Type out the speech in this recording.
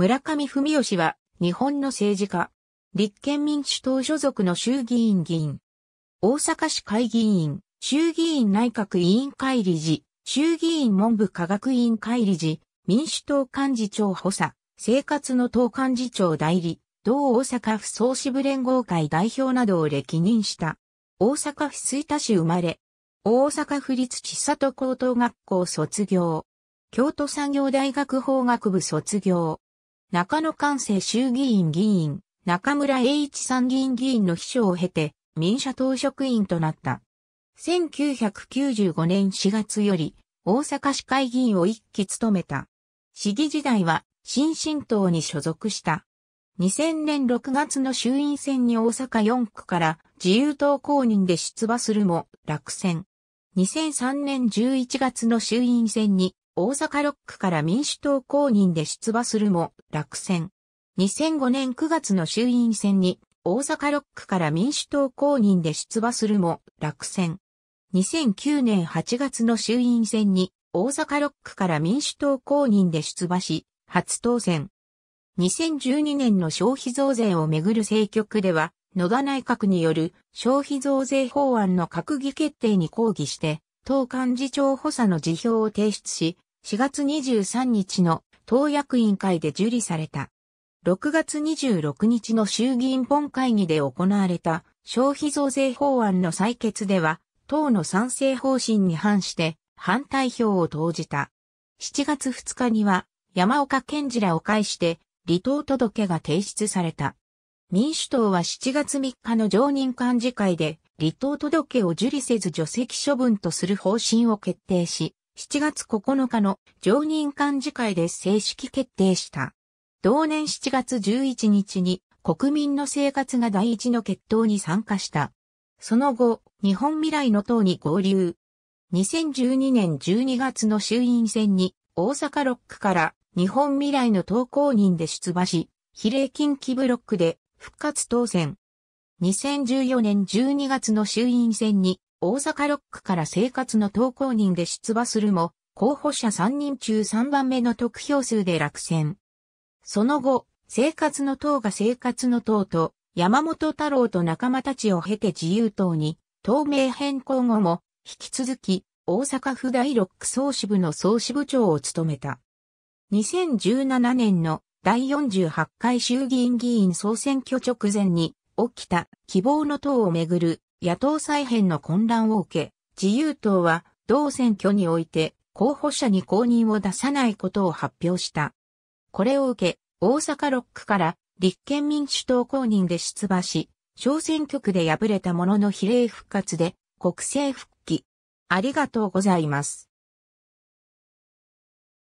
村上文義は日本の政治家。立憲民主党所属の衆議院議員。大阪市会議員、衆議院内閣委員会理事、衆議院文部科学委員会理事、民主党幹事長補佐、生活の党幹事長代理、同大阪府総支部連合会代表などを歴任した。大阪府吹田市生まれ。大阪府立千里高等学校卒業。京都産業大学法学部卒業。中野関西衆議院議員、中村栄一参議院議員の秘書を経て、民社党職員となった。1995年4月より、大阪市会議員を一期務めた。市議時代は、新進党に所属した。2000年6月の衆院選に大阪4区から自由党公認で出馬するも落選。2003年11月の衆院選に大阪6区から民主党公認で出馬するも落選。2005年9月の衆院選に大阪6区から民主党公認で出馬するも落選。2009年8月の衆院選に大阪6区から民主党公認で出馬し、初当選。2012年の消費増税をめぐる政局では、野田内閣による消費増税法案の閣議決定に抗議して、党幹事長補佐の辞表を提出し、4月23日の党役員会で受理された。6月26日の衆議院本会議で行われた消費増税法案の採決では、党の賛成方針に反して反対票を投じた。7月2日には山岡健二らを介して離党届が提出された。民主党は7月3日の常任幹事会で離党届を受理せず除籍処分とする方針を決定し、7月9日の常任幹事会で正式決定した。同年7月11日に国民の生活が第一の決闘に参加した。その後、日本未来の党に合流。2012年12月の衆院選に大阪6区から日本未来の党公認で出馬し、比例近畿ブロックで復活当選。2014年12月の衆院選に大阪6区から生活の党公認で出馬するも、候補者3人中3番目の得票数で落選。その後、生活の党が生活の党と山本太郎と仲間たちを経て自由党に党名変更後も引き続き大阪府第6区総支部の総支部長を務めた。2017年の第48回衆議院議員総選挙直前に起きた希望の党をめぐる野党再編の混乱を受け、自由党は同選挙において候補者に公認を出さないことを発表した。これを受け、大阪6区から立憲民主党公認で出馬し、小選挙区で敗れたものの比例復活で国政復帰。ありがとうございます。